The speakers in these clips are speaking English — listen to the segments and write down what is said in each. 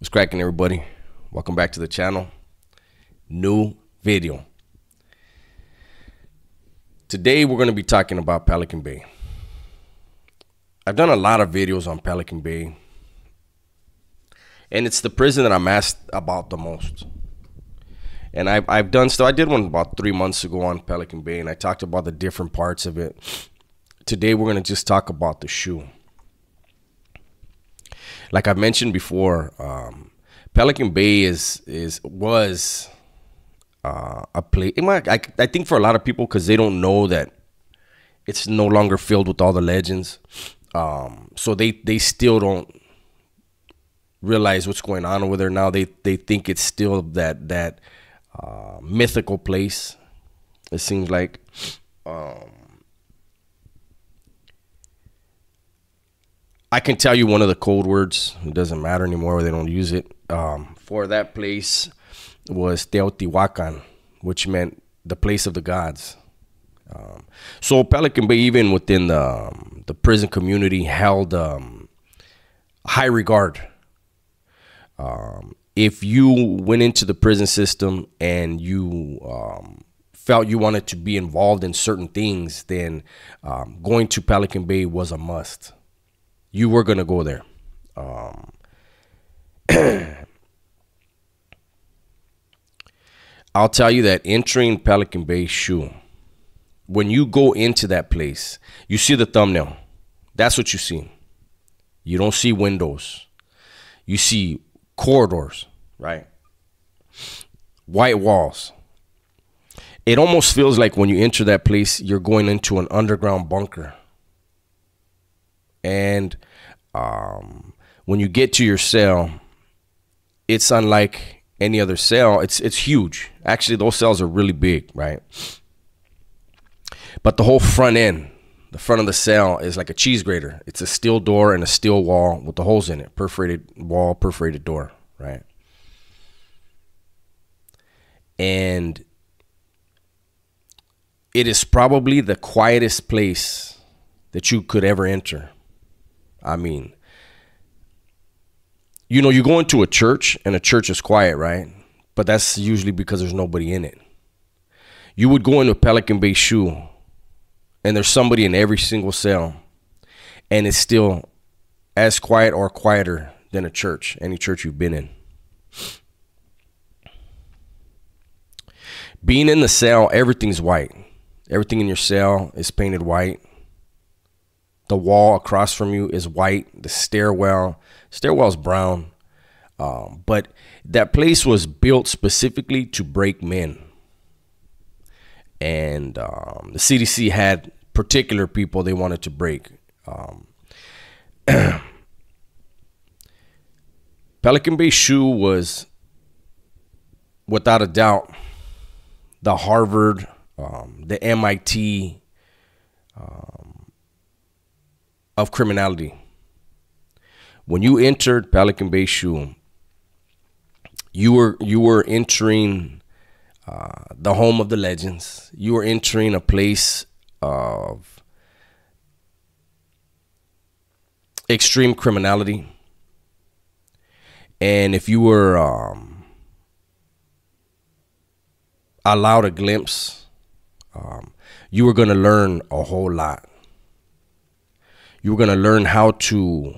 What's cracking, everybody? Welcome back to the channel. New video. Today, we're going to be talking about Pelican Bay. I've done a lot of videos on Pelican Bay, and it's the prison that I'm asked about the most. And I've, I've done stuff. I did one about three months ago on Pelican Bay, and I talked about the different parts of it. Today, we're going to just talk about the SHU like I mentioned before, um, Pelican Bay is is was uh, a place. I, I think for a lot of people because they don't know that it's no longer filled with all the legends, um, so they they still don't realize what's going on over there now. They they think it's still that that uh, mythical place. It seems like. Um, I can tell you one of the code words. It doesn't matter anymore. They don't use it. Um, for that place was Teotihuacan, which meant the place of the gods. Um, so Pelican Bay, even within the um, the prison community, held um, high regard. Um, if you went into the prison system and you um, felt you wanted to be involved in certain things, then going to Pelican Bay was a must you were going to go there. Um, I'll tell you that entering Pelican Bay SHU, when you go into that place, you see the thumbnail. That's what you see. You don't see windows. You see corridors, right? White walls. It almost feels like when you enter that place, you're going into an underground bunker and um, when you get to your cell, it's unlike any other cell. It's it's huge. Actually, those cells are really big, right? But the whole front end, the front of the cell is like a cheese grater. It's a steel door and a steel wall with the holes in it, perforated wall, perforated door, right? And it is probably the quietest place that you could ever enter I mean, you know, you go into a church and a church is quiet, right? But that's usually because there's nobody in it. You would go into a Pelican Bay SHU and there's somebody in every single cell and it's still as quiet or quieter than a church, any church you've been in. Being in the cell, everything's white. Everything in your cell is painted white. The wall across from you is white. The stairwell, stairwell's brown. Um, but that place was built specifically to break men. And um, the CDC had particular people they wanted to break. Um, Pelican Bay SHU was, without a doubt, the Harvard, um, the MIT, um, of criminality. When you entered Pelican Bay SHU, you were you were entering uh, the home of the legends. You were entering a place of extreme criminality. And if you were um, allowed a glimpse, um, you were going to learn a whole lot. You're going to learn how to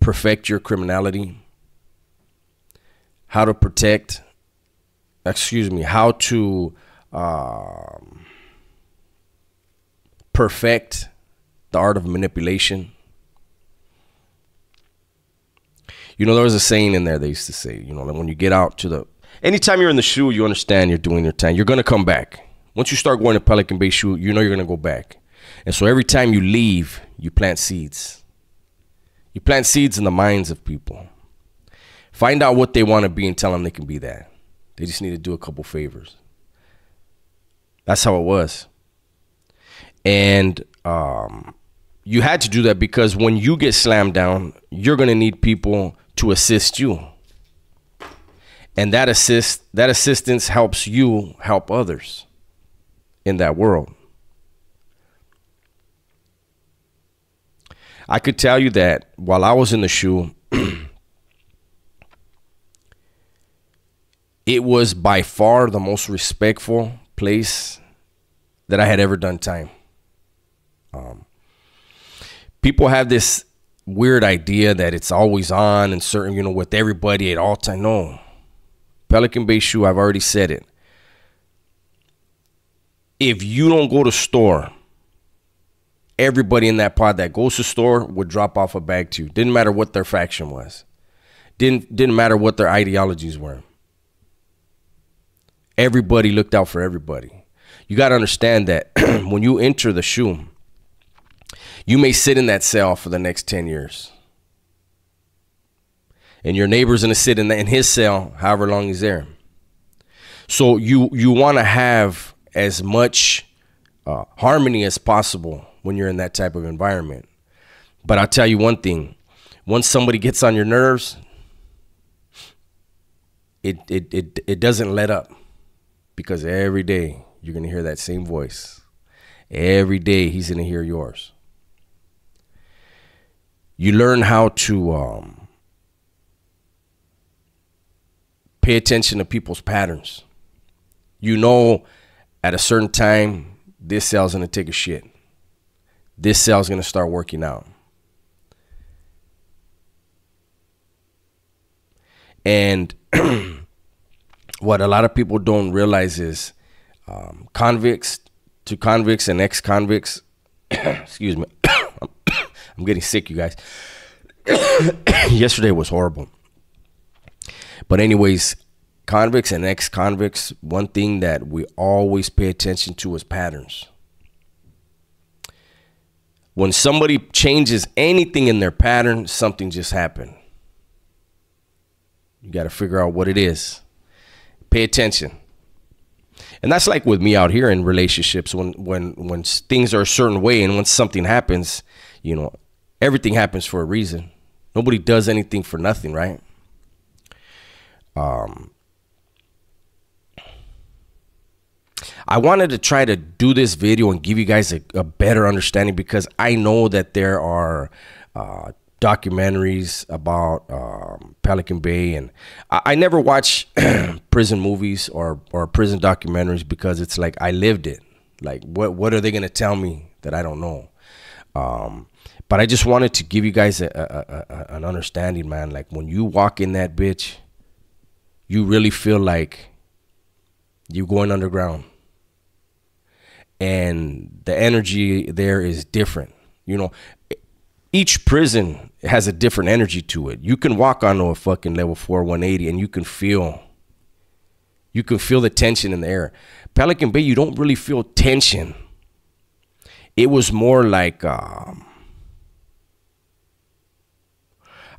perfect your criminality, how to protect, excuse me, how to um, perfect the art of manipulation. You know, there was a saying in there they used to say, you know, that when you get out to the, anytime you're in the SHU, you understand you're doing your time. You're going to come back. Once you start going to Pelican Bay SHU, you know you're going to go back. And so every time you leave, you plant seeds. You plant seeds in the minds of people. Find out what they want to be and tell them they can be that. They just need to do a couple favors. That's how it was. And um, you had to do that because when you get slammed down, you're going to need people to assist you. And that assist that assistance helps you help others in that world. I could tell you that while I was in the SHU, it was by far the most respectful place that I had ever done time. Um, people have this weird idea that it's always on and certain, you know, with everybody at all time. No. Pelican Bay SHU, I've already said it. If you don't go to store, everybody in that pod that goes to store would drop off a bag too. Didn't matter what their faction was. Didn't didn't matter what their ideologies were. Everybody looked out for everybody. You got to understand that when you enter the SHU, you may sit in that cell for the next 10 years. And your neighbor's going to sit in, the, in his cell however long he's there. So you you want to have as much uh, harmony as possible when you're in that type of environment. But I'll tell you one thing: once somebody gets on your nerves, it it it, it doesn't let up because every day you're gonna hear that same voice. Every day he's gonna hear yours you learn how to um, pay attention to people's patterns. You know, at a certain time, this cell's gonna take a shit. This cell is gonna start working out. And what a lot of people don't realize is um, convicts to convicts and ex convicts, excuse me, I'm getting sick, you guys. Yesterday was horrible. But, anyways, convicts and ex convicts, one thing that we always pay attention to is patterns. When somebody changes anything in their pattern, something just happened. You got to figure out what it is. Pay attention. And that's like with me out here in relationships when when when things are a certain way and when something happens, you know, everything happens for a reason. Nobody does anything for nothing, right? Um, I wanted to try to do this video and give you guys a, a better understanding because I know that there are uh, documentaries about um, Pelican Bay, and I, I never watch prison movies or or prison documentaries because it's like I lived it. Like, what what are they gonna tell me that I don't know? Um, but I just wanted to give you guys a, a, a, an understanding, man. Like when you walk in that bitch, you really feel like you're going underground. And the energy there is different. You know, each prison has a different energy to it. You can walk onto a fucking level 4 180 and you can feel you can feel the tension in the air. Pelican Bay, you don't really feel tension. It was more like um,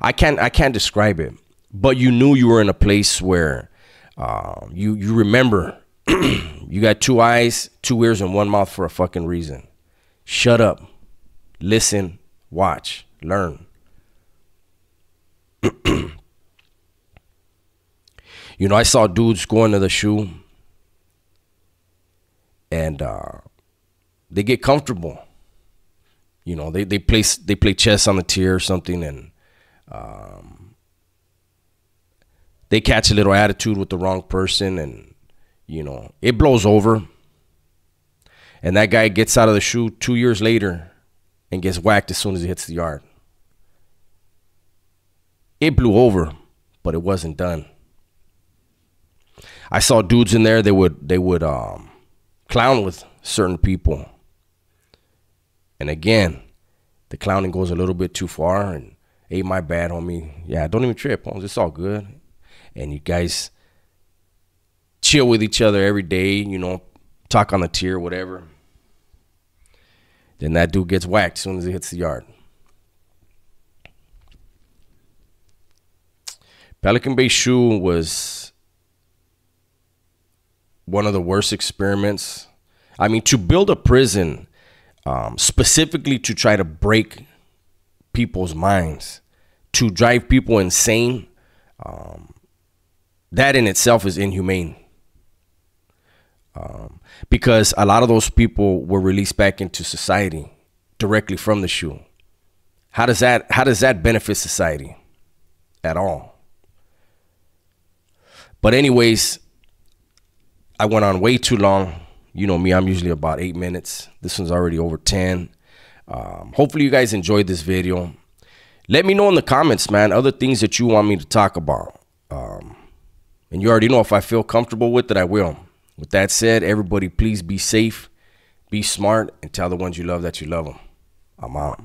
I can't I can't describe it, but you knew you were in a place where uh, you you remember you got two eyes, two ears, and one mouth for a fucking reason. Shut up, listen, watch, learn. you know, I saw dudes going to the SHU, and uh, they get comfortable. You know, they they play they play chess on the tier or something, and um, they catch a little attitude with the wrong person and you know it blows over and that guy gets out of the SHU two years later and gets whacked as soon as he hits the yard it blew over but it wasn't done i saw dudes in there they would they would um, clown with certain people and again the clowning goes a little bit too far and hey, my bad, homie. Yeah, don't even trip, homes. It's all good. And you guys chill with each other every day, you know, talk on the tier, whatever. Then that dude gets whacked as soon as he hits the yard. Pelican Bay SHU was one of the worst experiments. I mean, to build a prison um, specifically to try to break people's minds, to drive people insane, um, that in itself is inhumane. Um, because a lot of those people were released back into society directly from the SHU. How does that how does that benefit society at all? But anyways, I went on way too long. You know me, I'm usually about eight minutes. This one's already over 10. Um, hopefully you guys enjoyed this video. Let me know in the comments, man, other things that you want me to talk about. Um, and you already know if I feel comfortable with it, I will. With that said, everybody please be safe, be smart, and tell the ones you love that you love them. I'm out.